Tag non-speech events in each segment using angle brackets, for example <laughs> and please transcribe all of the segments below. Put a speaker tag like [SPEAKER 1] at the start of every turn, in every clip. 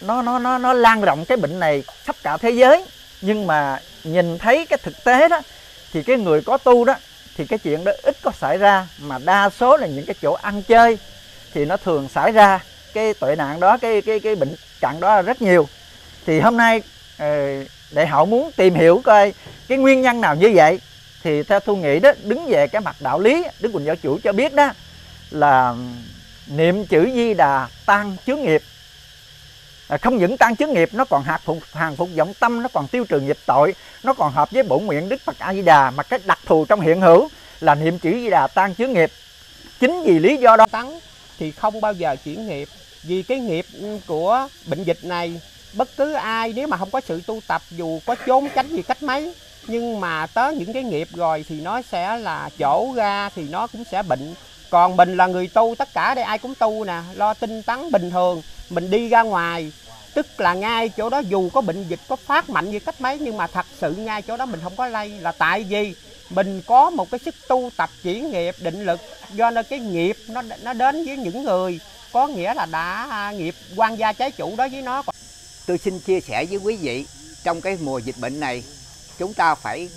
[SPEAKER 1] nó nó nó nó lan rộng cái bệnh này khắp cả thế giới. Nhưng mà nhìn thấy cái thực tế đó, thì cái người có tu đó, thì cái chuyện đó ít có xảy ra. Mà đa số là những cái chỗ ăn chơi, thì nó thường xảy ra cái tội nạn đó, cái cái cái bệnh trạng đó rất nhiều. Thì hôm nay ờ, đại hậu muốn tìm hiểu coi cái nguyên nhân nào như vậy. Thì theo thu nghĩ đó, đứng về cái mặt đạo lý, đức quỳnh giáo chủ cho biết đó, là, niệm chữ di đà tan chướng nghiệp. À, không những tan chứng nghiệp, nó còn hạt phục, hàng phục vọng tâm, nó còn tiêu trừ nghiệp tội, nó còn hợp với bổn nguyện đức phật a di đà mà cái đặc thù trong hiện hữu là niệm chữ di đà tan chướng nghiệp. Chính vì lý do đó
[SPEAKER 2] tắn thì không bao giờ chuyển nghiệp. Vì cái nghiệp của bệnh dịch này, bất cứ ai nếu mà không có sự tu tập, dù có trốn tránh gì cách mấy, nhưng mà tới những cái nghiệp rồi thì nó sẽ là chỗ ra thì nó cũng sẽ bệnh. Còn mình là người tu, tất cả đây ai cũng tu nè, lo tinh tấn bình thường, mình đi ra ngoài tức là ngay chỗ đó dù có bệnh dịch có phát mạnh như cách mấy nhưng mà thật sự ngay chỗ đó mình không có lây. Là tại vì mình có một cái sức tu tập chuyển nghiệp định lực. Do nên cái nghiệp nó nó đến với những người có nghĩa là đã nghiệp quan gia trái chủ đối với nó.
[SPEAKER 3] Tôi xin chia sẻ với quý vị trong cái mùa dịch bệnh này chúng ta phải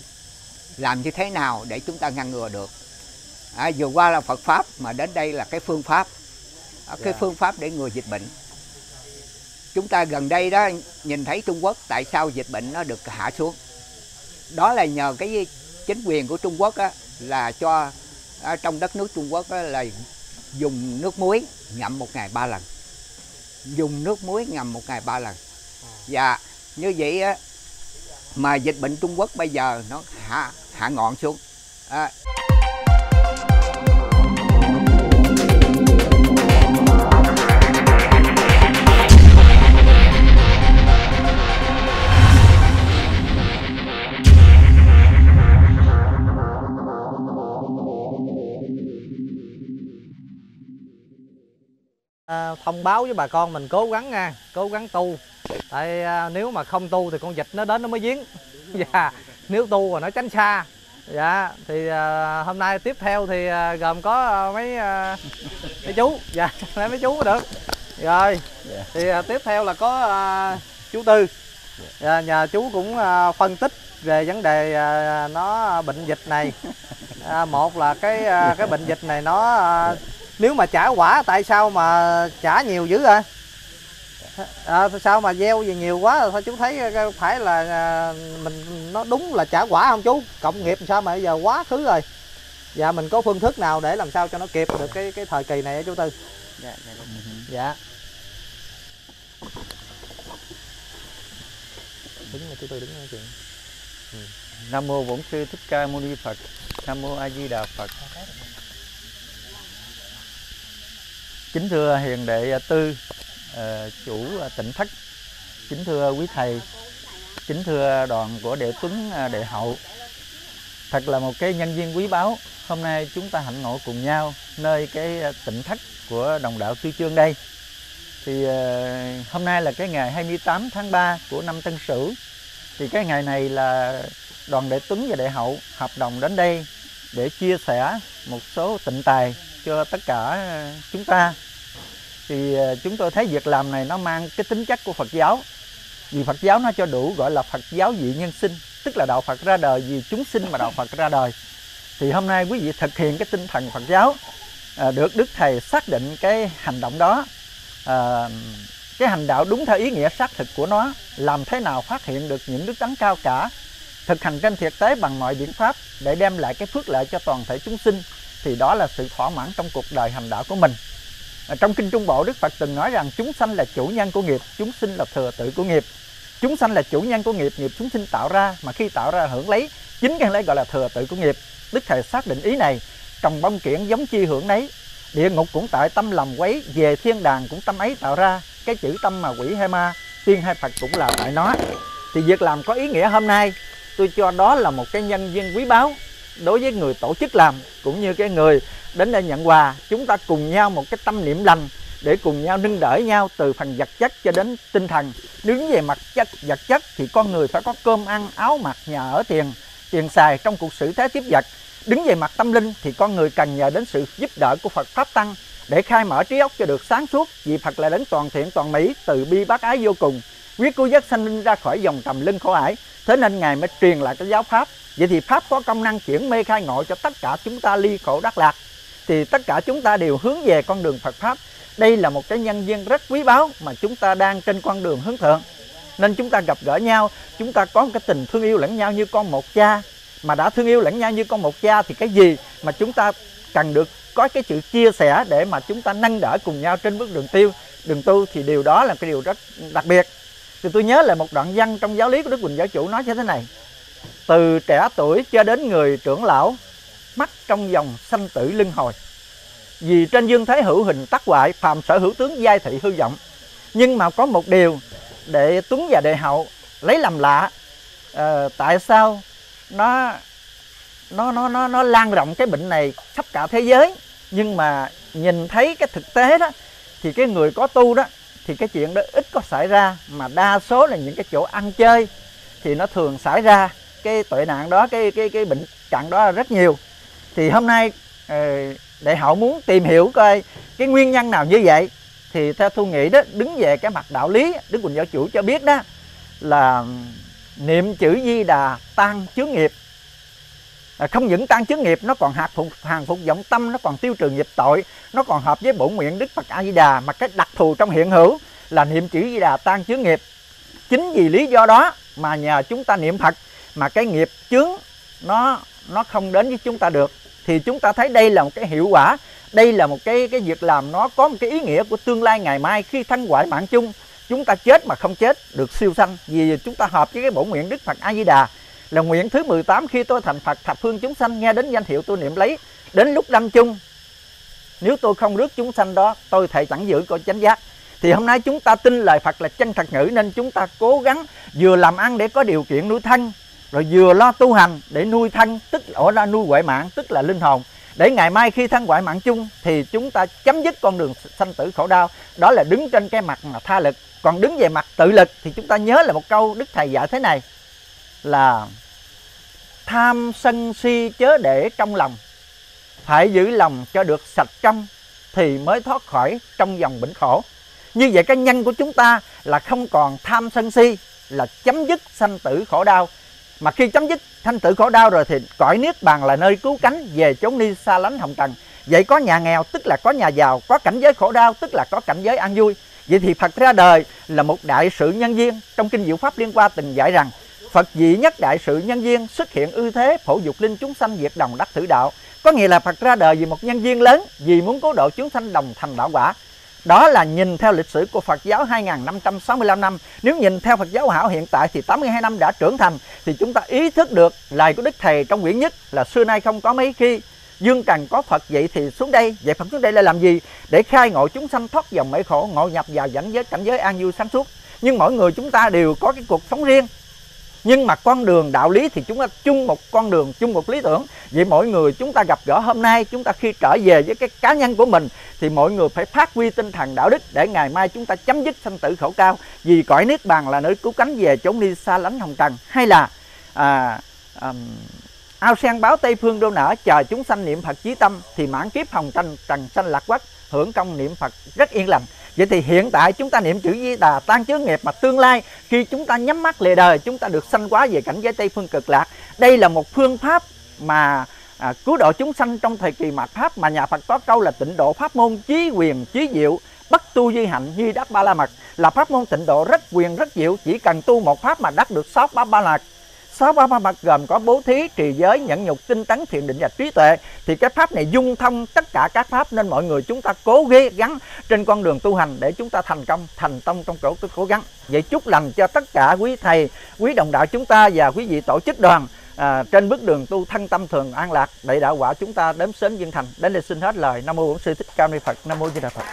[SPEAKER 3] làm như thế nào để chúng ta ngăn ngừa được? À, vừa qua là Phật pháp mà đến đây là cái phương pháp. À, cái phương pháp để ngừa dịch bệnh chúng ta gần đây đó nhìn thấy Trung Quốc tại sao dịch bệnh nó được hạ xuống? Đó là nhờ cái chính quyền của Trung Quốc á, là cho ở trong đất nước Trung Quốc á, là dùng nước muối ngậm một ngày ba lần. Dùng nước muối ngậm một ngày ba lần. Và như vậy á, mà dịch bệnh Trung Quốc bây giờ nó hạ hạ ngọn xuống. À,
[SPEAKER 4] À, thông báo với bà con mình cố gắng nha cố gắng tu. Tại à, nếu mà không tu thì con dịch nó đến nó mới giếng. <laughs> Dạ nếu tu rồi nó tránh xa. Dạ thì à, hôm nay tiếp theo thì à, gồm có à, mấy à, mấy chú. Dạ <laughs> mấy mấy chú mới được. Rồi thì à, tiếp theo là có à, chú tư. Dạ, nhờ chú cũng à, phân tích về vấn đề à, nó bệnh dịch này. À, một là cái à, cái bệnh dịch này nó à, nếu mà trả quả tại sao mà trả nhiều dữ à, à sao mà gieo gì nhiều quá? Thôi chú thấy phải là à, mình nó đúng là trả quả không chú? Cộng nghiệp sao mà bây giờ quá khứ rồi? Dạ mình có phương thức nào để làm sao cho nó kịp được cái cái thời kỳ này á chú tư?
[SPEAKER 1] Dạ, dạ,
[SPEAKER 4] dạ. Đứng là chú tư đứng nói chuyện
[SPEAKER 1] nam mô bổn sư thích ca mâu ni phật nam mô a di đà phật kính thưa hiền đệ tư ờ, chủ tỉnh thất. Kính thưa quý thầy. Kính thưa đoàn của đệ tuấn ờ, đệ hậu. Thật là một cái nhân viên quý báu. Hôm nay chúng ta hạnh ngộ cùng nhau nơi cái ờ, tỉnh thất của đồng đạo tư chương đây. Thì hôm nay là cái ngày 28 tháng 3 của năm Tân Sửu. Thì cái ngày này là đoàn đệ tuấn và đệ hậu hợp đồng đến đây để chia sẻ một số tịnh tài cho tất cả ờ, chúng ta. Thì ờ, chúng tôi thấy việc làm này nó mang cái tính chất của Phật giáo. Vì Phật giáo nó cho đủ gọi là Phật giáo dị nhân sinh tức là đạo Phật ra đời vì chúng sinh mà đạo Phật ra đời. Thì hôm nay quý vị thực hiện cái tinh thần Phật giáo à, được Đức Thầy xác định cái hành động đó à, cái hành đạo đúng theo ý nghĩa xác thực của nó làm thế nào phát hiện được những đức tánh cao cả thực hành trên thực tế bằng mọi biện pháp để đem lại cái phước lợi cho toàn thể chúng sinh thì đó là sự thỏa mãn trong cuộc đời hành đạo của mình à, trong kinh Trung Bộ Đức Phật từng nói rằng chúng sanh là chủ nhân của nghiệp, chúng sinh là thừa tự của nghiệp. Chúng sanh là chủ nhân của nghiệp, nghiệp chúng sinh tạo ra mà khi tạo ra hưởng lấy, chính cái lấy gọi là thừa tự của nghiệp. Đức Thầy xác định ý này, trồng bông kiển giống chi hưởng nấy, địa ngục cũng tại tâm lòng quấy, về thiên đàng cũng tâm ấy tạo ra, cái chữ tâm mà quỷ hay ma, tiên hay Phật cũng là tại nó. Thì việc làm có ý nghĩa hôm nay, tôi cho đó là một cái nhân viên quý báu đối với người tổ chức làm cũng như cái người đến đây nhận quà, chúng ta cùng nhau một cái tâm niệm lành để cùng nhau nâng đỡ nhau từ phần vật chất cho đến tinh thần. Đứng về mặt chất, vật chất thì con người phải có cơm ăn, áo mặc, nhà ở tiền tiền xài trong cuộc xử thế tiếp vật. Đứng về mặt tâm linh thì con người cần nhờ đến sự giúp đỡ của Phật pháp tăng để khai mở trí óc cho được sáng suốt. Vì Phật là đến toàn thiện, toàn mỹ, từ bi bác ái vô cùng quyết của giác sanh linh ra khỏi dòng trầm lưng khổ ải. Thế nên ngài mới truyền lại cái giáo pháp. Vậy thì pháp có công năng chuyển mê khai ngộ cho tất cả chúng ta ly khổ đắc lạc. Thì tất cả chúng ta đều hướng về con đường Phật pháp. Đây là một cái nhân duyên rất quý báu mà chúng ta đang trên con đường hướng thượng. Nên chúng ta gặp gỡ nhau, chúng ta có một cái tình thương yêu lẫn nhau như con một cha. Mà đã thương yêu lẫn nhau như con một cha thì cái gì mà chúng ta cần được có cái sự chia sẻ để mà chúng ta nâng đỡ cùng nhau trên bước đường tiêu, đường tu thì điều đó là cái điều rất đặc biệt thì tôi nhớ là một đoạn văn trong giáo lý của Đức Quỳnh Giáo Chủ nói như thế này. Từ trẻ tuổi cho đến người trưởng lão mắc trong dòng sanh tử luân hồi. Vì trên dương thế hữu hình tắc hoại phàm sở hữu tướng giai thị hư vọng. Nhưng mà có một điều đệ tuấn và đệ hậu lấy làm lạ. À, tại sao nó nó nó nó nó lan rộng cái bệnh này khắp cả thế giới? Nhưng mà nhìn thấy cái thực tế đó thì cái người có tu đó thì cái chuyện đó ít có xảy ra, mà đa số là những cái chỗ ăn chơi thì nó thường xảy ra. Cái tội nạn đó, cái cái cái bệnh trạng đó rất nhiều. Thì hôm nay ờ, đại hậu muốn tìm hiểu coi cái nguyên nhân nào như vậy. Thì theo thu nghĩ đó, đứng về cái mặt đạo lý, đức quỳnh giáo chủ cho biết đó là, niệm chữ di đà tăng chướng nghiệp. À, không những tan chứng nghiệp, nó còn hạt phục, hàng phục vọng tâm, nó còn tiêu trừ nghiệp tội, nó còn hợp với bổn nguyện đức phật a di đà mà cái đặc thù trong hiện hữu là niệm chữ di đà tan chướng nghiệp. Chính vì lý do đó mà nhờ chúng ta niệm phật, mà cái nghiệp chướng nó nó không đến với chúng ta được. Thì chúng ta thấy đây là một cái hiệu quả, đây là một cái cái việc làm nó có một cái ý nghĩa của tương lai ngày mai khi thăng hoại mạng chung. Chúng ta chết mà không chết được siêu sanh, vì chúng ta hợp với cái bổn nguyện Đức Phật A Di Đà là nguyện thứ 18 khi tôi thành Phật, thập phương chúng sanh nghe đến danh hiệu tôi niệm lấy. Đến lúc lâm chung, nếu tôi không rước chúng sanh đó, tôi thầy chẳng giữ coi chánh giác. Thì hôm nay chúng ta tin lời Phật là chân thật ngữ, nên chúng ta cố gắng vừa làm ăn để có điều kiện nuôi thân, rồi vừa lo tu hành để nuôi thân, tức ở ra nuôi huệ mạng, tức là linh hồn. Để ngày mai khi thân ngoại mạng chung, thì chúng ta chấm dứt con đường sanh tử khổ đau. Đó là đứng trên cái mặt mà tha lực. Còn đứng về mặt tự lực, thì chúng ta nhớ là một câu đức thầy dạy thế này là tham sân si chớ để trong lòng. Phải giữ lòng cho được sạch trong thì mới thoát khỏi trong dòng bệnh khổ. Như vậy cái nhân của chúng ta là không còn tham sân si, là chấm dứt sanh tử khổ đau. Mà khi chấm dứt sanh tử khổ đau rồi thì cõi niết bàn là nơi cứu cánh về chốn ni xa lánh hồng trần. Vậy có nhà nghèo tức là có nhà giàu, có cảnh giới khổ đau tức là có cảnh giới an vui. Vậy thì phật ra đời là một đại sự nhân duyên. Trong kinh diệu pháp liên qua từng dạy rằng phật dị nhất đại sự nhân viên xuất hiện ưu thế phổ dục linh chúng sanh diệt đồng đắc thử đạo. Có nghĩa là phật ra đời vì một nhân viên lớn, vì muốn cứu độ chúng sanh đồng thành đạo quả. Đó là nhìn theo lịch sử của Phật giáo 2565 năm. Nếu nhìn theo Phật giáo hảo hiện tại thì 82 năm đã trưởng thành, thì chúng ta ý thức được lời của Đức Thầy trong quyển nhất là xưa nay không có mấy khi dương trần có Phật vậy thì xuống đây vậy Phật xuống đây là làm gì? Để khai ngộ chúng sanh thoát dòng mê khổ, ngộ nhập vào dẫn giới cảnh giới an vui sáng suốt. Nhưng mỗi người chúng ta đều có cái cuộc sống riêng nhưng mà con đường đạo lý thì chúng ta chung một con đường chung một lý tưởng. Vậy mỗi người chúng ta gặp gỡ hôm nay chúng ta khi trở về với cái cá nhân của mình thì mọi người phải phát huy tinh thần đạo đức để ngày mai chúng ta chấm dứt sanh tử khổ cao. Vì cõi niết bàn là nơi cứu cánh về chốn đi xa lánh hồng trần. Hay là à, à, ao sen báo tây phương đô nở chờ chúng sanh niệm phật chí tâm thì mãn kiếp hồng trần trần sanh lạc quốc hưởng công niệm phật rất yên lành. Vậy thì hiện tại chúng ta niệm chữ Di Đà tan chướng nghiệp mà tương lai khi chúng ta nhắm mắt lìa đời chúng ta được sanh quá về cảnh giới Tây phương cực lạc. Đây là một phương pháp mà à, cứu độ chúng sanh trong thời kỳ mạt pháp mà nhà Phật có câu là tịnh độ pháp môn chí quyền chí diệu bất tu duy hạnh như đắc ba la mật là pháp môn tịnh độ rất quyền rất diệu chỉ cần tu một pháp mà đắc được sáu ba ba la sáu ba ba mặt gồm có bố thí trì giới nhẫn nhục tinh tấn thiền định và trí tuệ. Thì cái pháp này dung thông tất cả các pháp nên mọi người chúng ta cố ghê gắng trên con đường tu hành để chúng ta thành công thành công trong chỗ cố gắng. Vậy chúc lành cho tất cả quý thầy quý đồng đạo chúng ta và quý vị tổ chức đoàn à, trên bước đường tu thân tâm thường an lạc để đạo quả chúng ta đến sớm viên thành. Đến đây xin hết lời. Nam mô bổn sư thích ca mâu ni phật. Nam mô di đà phật.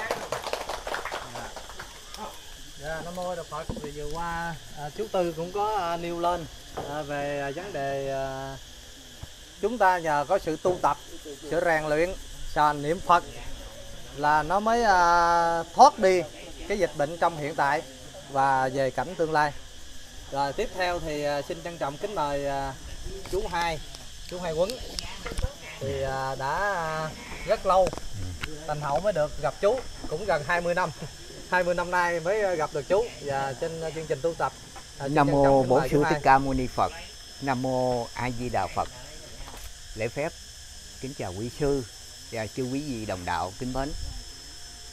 [SPEAKER 4] Nam Mô Đức Phật. Thì vừa qua à, chú Tư cũng có à, nêu lên à, về à, vấn đề à, chúng ta nhờ có sự tu tập, sự rèn luyện, sàn niệm Phật là nó mới à, thoát đi cái dịch bệnh trong hiện tại và về cảnh tương lai. Rồi tiếp theo thì à, xin trân trọng kính mời à, chú hai, chú hai Quấn. Thì à, đã à, rất lâu thành hậu mới được gặp chú cũng gần 20 năm. 20 năm nay mới gặp được chú và trên chương trình tu tập. À,
[SPEAKER 3] nam mô bổn sư thích ca mâu ni phật. Nam mô a di đà phật. Lễ phép. Kính chào quý sư và chư quý vị đồng đạo kính mến.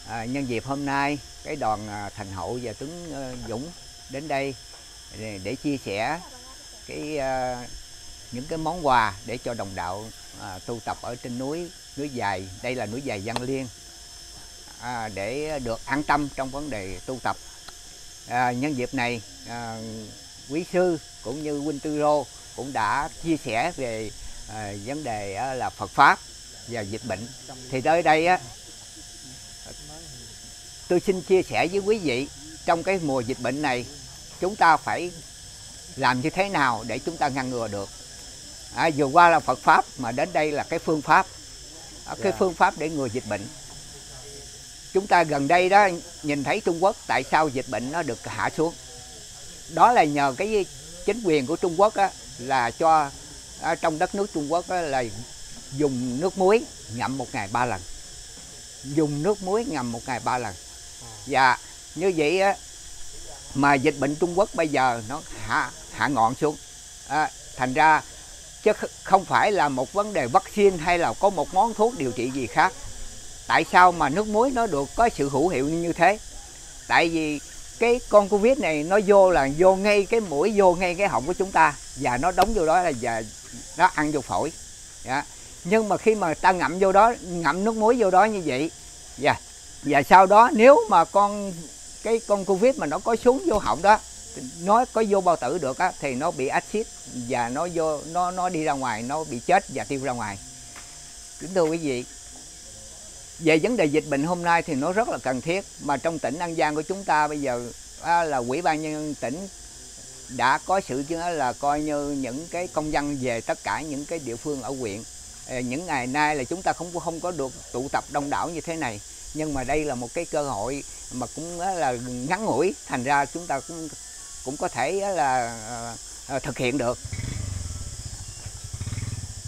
[SPEAKER 3] À, nhân dịp hôm nay cái đoàn à, thành hậu và tướng dũng đến đây để, để chia sẻ cái uh, những cái món quà để cho đồng đạo à, tu tập ở trên núi núi dài. Đây là núi dài văn liên à, để được an tâm trong vấn đề tu tập. À, nhân dịp này à, quý sư cũng như huynh tư rô cũng đã chia sẻ về à, vấn đề à, là Phật pháp và dịch bệnh. Thì tới đây á tôi xin chia sẻ với quý vị trong cái mùa dịch bệnh này chúng ta phải làm như thế nào để chúng ta ngăn ngừa được? À, vừa qua là Phật pháp mà đến đây là cái phương pháp. À, cái yeah. phương pháp để ngừa dịch bệnh chúng ta gần đây đó nhìn thấy Trung Quốc tại sao dịch bệnh nó được hạ xuống? Đó là nhờ cái chính quyền của Trung Quốc á, là cho ở trong đất nước Trung Quốc á, là dùng nước muối ngậm một ngày ba lần. Dùng nước muối ngậm một ngày ba lần. Và như vậy á, mà dịch bệnh Trung Quốc bây giờ nó hạ hạ ngọn xuống. À, thành ra chứ không phải là một vấn đề vaccine hay là có một món thuốc điều trị gì khác tại sao mà nước muối nó được có sự hữu hiệu như thế? Tại vì cái con covid này nó vô là vô ngay cái mũi vô ngay cái họng của chúng ta và nó đóng vô đó là và nó ăn vô phổi. Yeah. nhưng mà khi mà ta ngậm vô đó ngậm nước muối vô đó như vậy và và sau đó nếu mà con cái con covid mà nó có xuống vô họng đó nó có vô bao tử được á, thì nó bị axit và nó vô nó nó đi ra ngoài nó bị chết và tiêu ra ngoài. Kính thưa quý vị về vấn đề dịch bệnh hôm nay thì nó rất là cần thiết, mà trong tỉnh An Giang của chúng ta bây giờ là quỹ ban nhân tỉnh đã có sự chứ là coi như những cái công dân về tất cả những cái địa phương ở huyện. Ờ, những ngày nay là chúng ta không không có được tụ tập đông đảo như thế này, nhưng mà đây là một cái cơ hội mà cũng là ngắn ngủi, thành ra chúng ta cũng cũng có thể là ờ, ờ, thực hiện được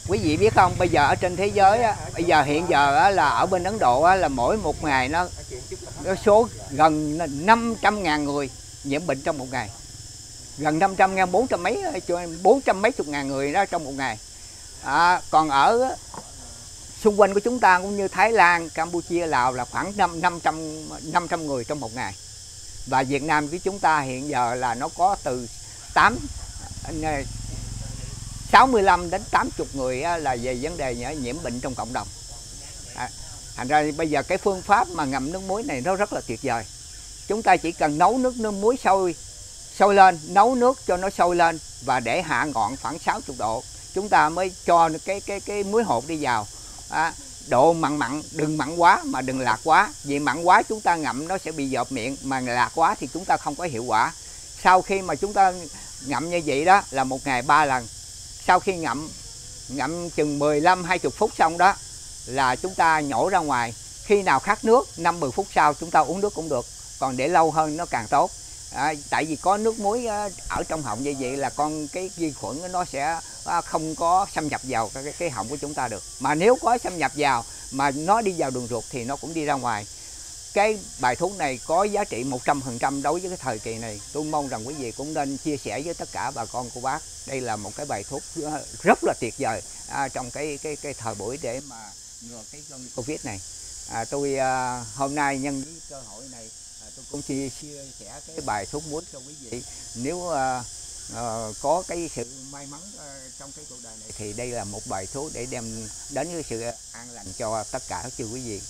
[SPEAKER 3] quý vị biết không bây giờ ở trên thế giới á, bây giờ hiện giờ á, là ở bên Ấn Độ á, là mỗi một ngày nó, nó số gần 500.000 người nhiễm bệnh trong một ngày. Gần 500 ngàn 400 mấy 400 mấy chục ngàn người đó trong một ngày. À, còn ở xung quanh của chúng ta cũng như Thái Lan Campuchia Lào là khoảng 5, 500 500 người trong một ngày. Và Việt Nam với chúng ta hiện giờ là nó có từ 8 65 đến 80 người là về vấn đề nhiễm bệnh trong cộng đồng. À, thành ra bây giờ cái phương pháp mà ngậm nước muối này nó rất là tuyệt vời. Chúng ta chỉ cần nấu nước nước muối sôi sôi lên nấu nước cho nó sôi lên và để hạ ngọn khoảng 60 độ chúng ta mới cho cái cái cái muối hột đi vào. À, độ mặn mặn đừng mặn quá mà đừng lạc quá. Vì mặn quá chúng ta ngậm nó sẽ bị dọp miệng mà lạc quá thì chúng ta không có hiệu quả. Sau khi mà chúng ta ngậm như vậy đó là một ngày ba lần sau khi ngậm ngậm chừng 15 20 phút xong đó là chúng ta nhổ ra ngoài. Khi nào khát nước 5 10 phút sau chúng ta uống nước cũng được. Còn để lâu hơn nó càng tốt. À, tại vì có nước muối à, ở trong họng như vậy là con cái vi khuẩn nó sẽ à, không có xâm nhập vào cái, cái họng của chúng ta được. Mà nếu có xâm nhập vào mà nó đi vào đường ruột thì nó cũng đi ra ngoài cái bài thuốc này có giá trị 100% đối với cái thời kỳ này. Tôi mong rằng quý vị cũng nên chia sẻ với tất cả bà con của bác. Đây là một cái bài thuốc rất là tuyệt vời à, trong cái cái cái thời buổi để mà ngừa cái covid này. À, tôi à, hôm nay nhân với cơ hội này à, tôi cũng chia chia sẻ cái bài thuốc muối cho quý vị. Nếu à, à, có cái sự may mắn à, trong cái cuộc đời này thì đây là một bài thuốc để đem đến cái sự an lành cho tất cả các chư quý vị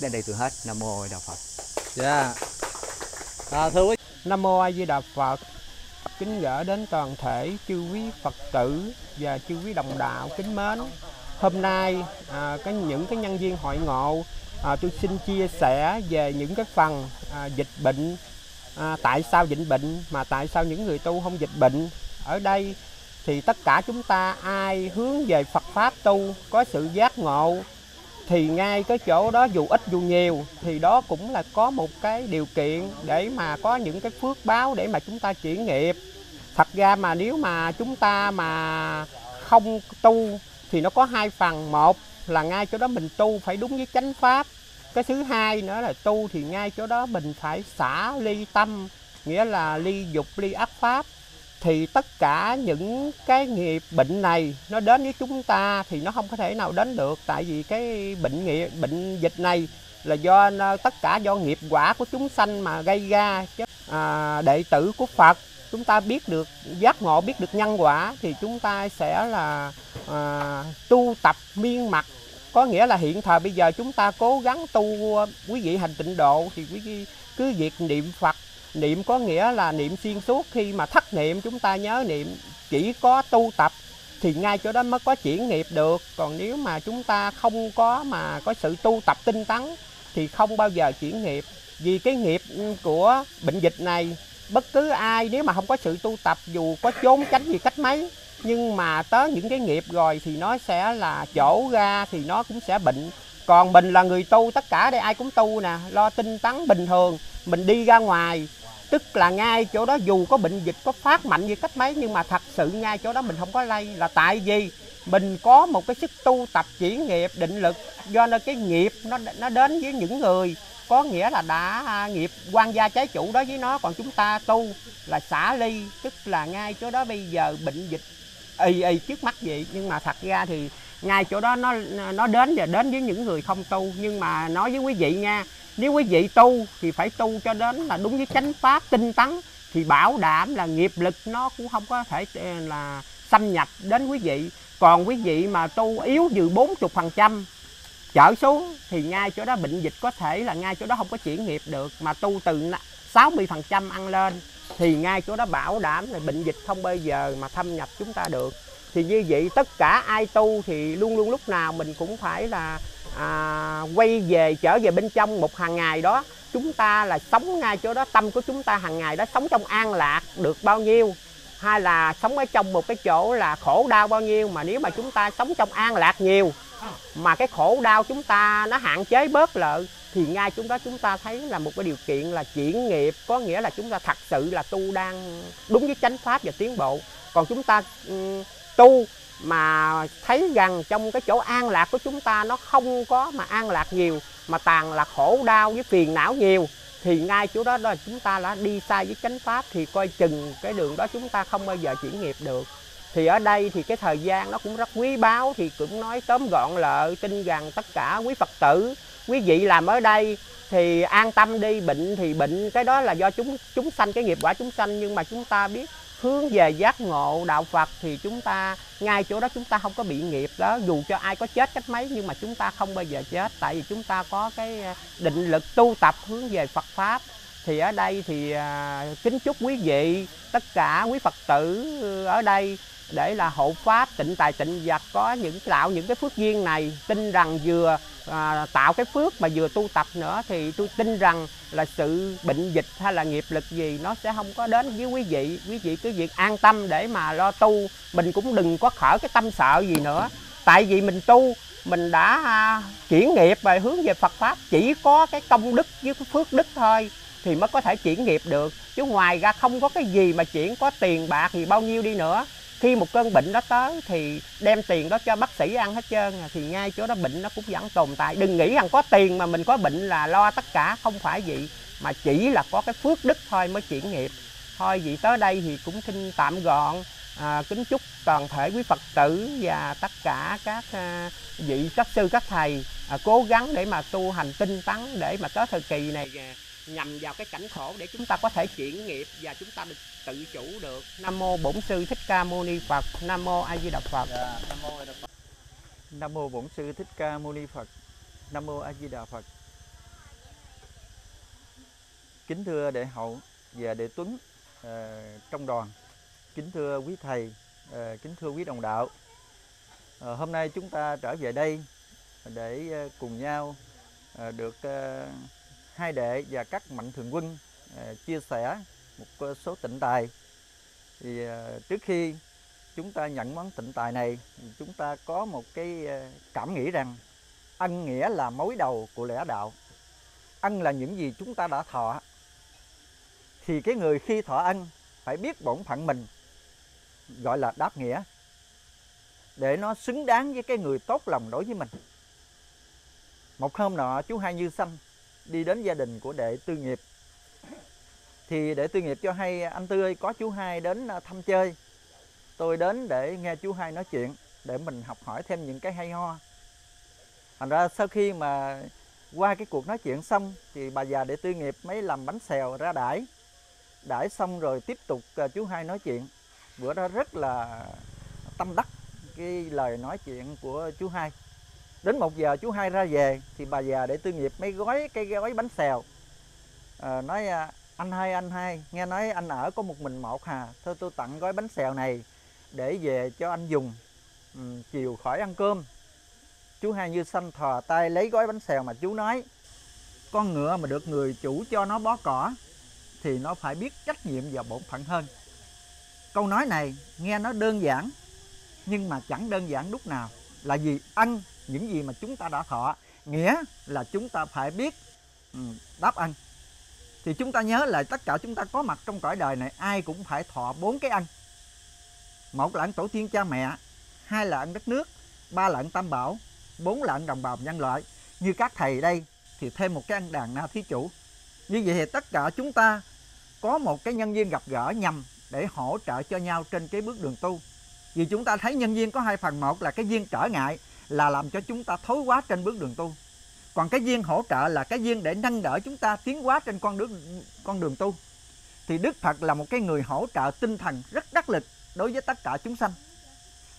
[SPEAKER 3] đến đây tôi hết. Nam mô a di đà phật.
[SPEAKER 4] Dạ. Yeah. à, thưa quý
[SPEAKER 2] nam mô a di đà phật. Kính gửi đến toàn thể chư quý phật tử và chư quý đồng đạo kính mến. Hôm nay à, cái những cái nhân viên hội ngộ à, tôi xin chia sẻ về những cái phần à, dịch bệnh à, tại sao dịch bệnh mà tại sao những người tu không dịch bệnh. Ở đây thì tất cả chúng ta ai hướng về Phật pháp tu có sự giác ngộ thì ngay cái chỗ đó dù ít dù nhiều, thì đó cũng là có một cái điều kiện để mà có những cái phước báo để mà chúng ta chuyển nghiệp. Thật ra mà nếu mà chúng ta mà không tu thì nó có hai phần. Một là ngay chỗ đó mình tu phải đúng với chánh pháp. Cái thứ hai nữa là tu thì ngay chỗ đó mình phải xả ly tâm, nghĩa là ly dục, ly ác pháp thì tất cả những cái nghiệp bệnh này nó đến với chúng ta thì nó không có thể nào đến được. Tại vì cái bệnh nghiệp bệnh dịch này là do tất cả do nghiệp quả của chúng sanh mà gây ra chứ. À, đệ tử của Phật chúng ta biết được giác ngộ biết được nhân quả thì chúng ta sẽ là à, tu tập miên mặt. Có nghĩa là hiện thời bây giờ chúng ta cố gắng tu quý vị hành tịnh độ thì quý vị cứ việc niệm Phật niệm có nghĩa là niệm xuyên suốt. Khi mà thất niệm, chúng ta nhớ niệm. Chỉ có tu tập thì ngay chỗ đó mới có chuyển nghiệp được. Còn nếu mà chúng ta không có mà có sự tu tập tinh tấn thì không bao giờ chuyển nghiệp. Vì cái nghiệp của bệnh dịch này, bất cứ ai nếu mà không có sự tu tập, dù có trốn tránh gì cách mấy, nhưng mà tới những cái nghiệp rồi thì nó sẽ là chỗ ra thì nó cũng sẽ bệnh. Còn mình là người tu, tất cả đây ai cũng tu nè, lo tinh tấn bình thường, mình đi ra ngoài tức là ngay chỗ đó dù có bệnh dịch, có phát mạnh như cách mấy, nhưng mà thật sự ngay chỗ đó mình không có lây. Là tại vì mình có một cái sức tu tập chỉ nghiệp, định lực. Do nên cái nghiệp nó nó đến với những người. Có nghĩa là đã à, nghiệp quan gia trái chủ đó với nó. Còn chúng ta tu là xả ly. Tức là ngay chỗ đó bây giờ bệnh dịch y y trước mắt vậy. Nhưng mà thật ra thì ngay chỗ đó nó nó đến và đến với những người không tu. Nhưng mà nói với quý vị nha nếu quý vị tu thì phải tu cho đến là đúng với chánh pháp tinh tấn, thì bảo đảm là nghiệp lực nó cũng không có thể ờ, là xâm nhập đến quý vị. Còn quý vị mà tu yếu dự 40 phần trăm trở xuống thì ngay chỗ đó bệnh dịch có thể là ngay chỗ đó không có chuyển nghiệp được. Mà tu từ 60 phần trăm ăn lên thì ngay chỗ đó bảo đảm là bệnh dịch không bao giờ mà thâm nhập chúng ta được. Thì như vậy tất cả ai tu thì luôn luôn lúc nào mình cũng phải là à, quay về trở về bên trong một hàng ngày đó. Chúng ta là sống ngay chỗ đó tâm của chúng ta hàng ngày đó sống trong an lạc được bao nhiêu? Hay là sống ở trong một cái chỗ là khổ đau bao nhiêu? Mà nếu mà chúng ta sống trong an lạc nhiều mà cái khổ đau chúng ta nó hạn chế bớt lợi thì ngay chúng đó chúng ta thấy là một cái điều kiện là chuyển nghiệp. Có nghĩa là chúng ta thật sự là tu đang đúng với chánh pháp và tiến bộ. Còn chúng ta um, tu mà thấy rằng trong cái chỗ an lạc của chúng ta nó không có mà an lạc nhiều mà toàn là khổ đau với phiền não nhiều thì ngay chỗ đó, đó là chúng ta đã đi sai với chánh pháp thì coi chừng cái đường đó chúng ta không bao giờ chuyển nghiệp được. Thì ở đây thì cái thời gian nó cũng rất quý báu thì cũng nói tóm gọn lợi tin rằng tất cả quý phật tử quý vị làm ở đây thì an tâm đi bệnh thì bệnh cái đó là do chúng chúng sanh cái nghiệp quả chúng sanh. Nhưng mà chúng ta biết hướng về giác ngộ, đạo Phật thì chúng ta, ngay chỗ đó chúng ta không có bị nghiệp đó. Dù cho ai có chết cách mấy nhưng mà chúng ta không bao giờ chết. Tại vì chúng ta có cái à, định lực tu tập hướng về Phật pháp. Thì ở đây thì à, kính chúc quý vị, tất cả quý Phật tử ở đây để là hộ pháp tịnh tài tịnh vật có những tạo những cái phước duyên này tin rằng vừa à, tạo cái phước mà vừa tu tập nữa thì tôi tin rằng là sự bệnh dịch hay là nghiệp lực gì nó sẽ không có đến với quý vị. Quý vị cứ việc an tâm để mà lo tu. Mình cũng đừng có khởi cái tâm sợ gì nữa. Tại vì mình tu mình đã à, chuyển nghiệp về hướng về Phật pháp chỉ có cái công đức với cái phước đức thôi thì mới có thể chuyển nghiệp được. Chứ ngoài ra không có cái gì mà chuyển có tiền bạc gì bao nhiêu đi nữa khi một cơn bệnh đó tới thì đem tiền đó cho bác sĩ ăn hết trơn à, thì ngay chỗ đó bệnh nó cũng vẫn tồn tại. Đừng nghĩ rằng có tiền mà mình có bệnh là lo tất cả không phải vậy mà chỉ là có cái phước đức thôi mới chuyển nghiệp. Thôi vậy tới đây thì cũng xin tạm gọn à, kính chúc toàn thể quý phật tử và tất cả các à, vị các sư các thầy à, cố gắng để mà tu hành tinh tấn để mà tới thời kỳ này nhằm vào cái cảnh khổ để chúng ta có thể chuyển nghiệp và chúng ta được tự chủ được nam mô bổn sư thích ca mâu ni phật nam mô a di đà phật
[SPEAKER 1] Dạ, nam mô Bổn sư Thích Ca Mâu Ni Phật. Nam mô A Di Đà Phật. Kính thưa đệ hậu và đệ tuấn ờ, trong đoàn. Kính thưa quý thầy, ờ, kính thưa quý đồng đạo. Ờ, hôm nay chúng ta trở về đây để cùng nhau được hai đệ và các mạnh thường quân à, chia sẻ một số tịnh tài. Thì à, trước khi chúng ta nhận món tịnh tài này chúng ta có một cái à, cảm nghĩ rằng ân nghĩa là mối đầu của lẽ đạo. Ân là những gì chúng ta đã thọ. Thì cái người khi thọ ân phải biết bổn phận mình, gọi là đáp nghĩa, để nó xứng đáng với cái người tốt lòng đối với mình. Một hôm nọ, chú hai như xanh đi đến gia đình của đệ tư nghiệp. Thì đệ tư nghiệp cho hay, anh tư ơi, có chú hai đến à, thăm chơi. Tôi đến để nghe chú hai nói chuyện, để mình học hỏi thêm những cái hay ho. Thành ra sau khi mà qua cái cuộc nói chuyện xong, thì bà già đệ tư nghiệp mới làm bánh xèo ra đãi. Đãi xong rồi tiếp tục à, chú hai nói chuyện. Bữa đó rất là tâm đắc cái lời nói chuyện của chú hai đến một giờ chú hai ra về thì bà già để tư nghiệp mấy gói cái gói bánh xèo. Ờ, à, nói anh hai anh hai nghe nói anh ở có một mình một hà thôi tôi tặng gói bánh xèo này để về cho anh dùng ừ, chiều khỏi ăn cơm. Chú hai như xanh thò tay lấy gói bánh xèo mà chú nói con ngựa mà được người chủ cho nó bó cỏ thì nó phải biết trách nhiệm và bổn phận hơn. Câu nói này nghe nó đơn giản nhưng mà chẳng đơn giản lúc nào. Là vì ăn những gì mà chúng ta đã thọ, nghĩa là chúng ta phải biết ừ, đáp ăn thì chúng ta nhớ lại tất cả chúng ta có mặt trong cõi đời này, ai cũng phải thọ bốn cái ăn một là ăn tổ tiên cha mẹ, hai là ăn đất nước, ba là ăn tam bảo, bốn là ăn đồng bào nhân loại. Như các thầy đây thì thêm một cái ăn đàn na thí chủ. Như vậy thì tất cả chúng ta có một cái nhân viên gặp gỡ nhằm để hỗ trợ cho nhau trên cái bước đường tu. Vì chúng ta thấy nhân viên có hai phần, một là cái duyên trở ngại là làm cho chúng ta thối quá trên bước đường tu. Còn cái duyên hỗ trợ là cái duyên để nâng đỡ chúng ta tiến hóa trên con đường con đường tu. Thì đức phật là một cái người hỗ trợ tinh thần rất đắc lực đối với tất cả chúng sanh.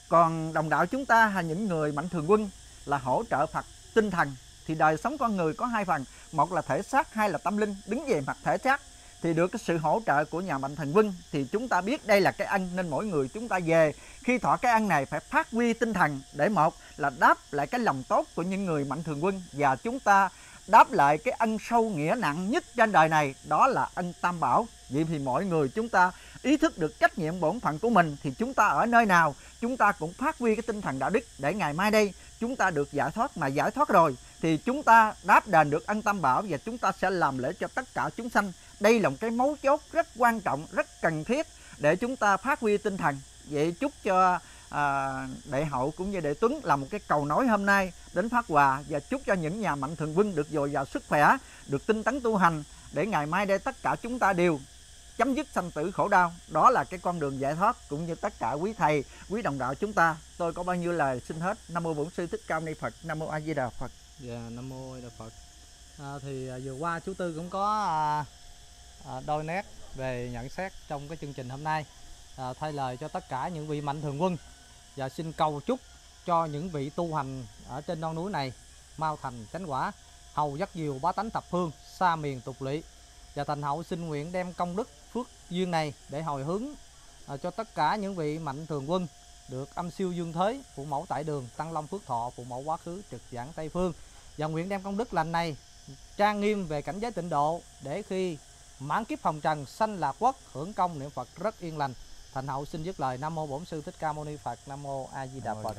[SPEAKER 1] Còn đồng đạo chúng ta là những người mạnh thường quân là hỗ trợ phật tinh thần, thì đời sống con người có hai phần. Một là thể xác, hai là tâm linh, đứng về mặt thể xác thì được cái sự hỗ trợ của nhà mạnh thần quân, thì chúng ta biết đây là cái ăn, nên mỗi người chúng ta về. Khi thọ cái ăn này phải phát huy tinh thần để một là đáp lại cái lòng tốt của những người mạnh thường quân, và chúng ta đáp lại cái ân sâu nghĩa nặng nhất trên đời này, đó là ân tam bảo. Vậy thì mọi người chúng ta ý thức được trách nhiệm bổn phận của mình, thì chúng ta ở nơi nào, chúng ta cũng phát huy cái tinh thần đạo đức để ngày mai đây chúng ta được giải thoát mà giải thoát rồi, thì chúng ta đáp đền được ân tam bảo, và chúng ta sẽ làm lễ cho tất cả chúng sanh đây là một cái mấu chốt rất quan trọng rất cần thiết để chúng ta phát huy tinh thần. Vậy chúc cho à, đệ hậu cũng như đệ tuấn là một cái cầu nối hôm nay đến phát quà và chúc cho những nhà mạnh thường quân được dồi dào sức khỏe được tinh tấn tu hành để ngày mai đây tất cả chúng ta đều chấm dứt sanh tử khổ đau. Đó là cái con đường giải thoát cũng như tất cả quý thầy quý đồng đạo chúng ta. Tôi có bao nhiêu lời xin hết. Nam mô bổn sư thích ca mâu ni phật. Nam mô a di đà phật.
[SPEAKER 4] Dạ nam mô a di đà phật. À, thì à, vừa qua chú tư cũng có à, À, đôi nét về nhận xét trong cái chương trình hôm nay. À, thay lời cho tất cả những vị mạnh thường quân và xin cầu chúc cho những vị tu hành ở trên non núi này mau thành chánh quả hầu dắt diều bá tánh thập phương xa miền tục lỵ. Và thành hậu xin nguyện đem công đức phước duyên này để hồi hướng à, cho tất cả những vị mạnh thường quân được âm siêu dương thế phụ mẫu tại đường tăng long phước thọ phụ mẫu quá khứ trực giảng tây phương. Và nguyện đem công đức lành này trang nghiêm về cảnh giới tịnh độ để khi mãn kiếp hồng trần sanh lạc quốc hưởng công niệm phật rất yên lành. Thành hậu xin dứt lời. Nam mô bổn sư thích ca mâu ni phật. Nam mô a di đà phật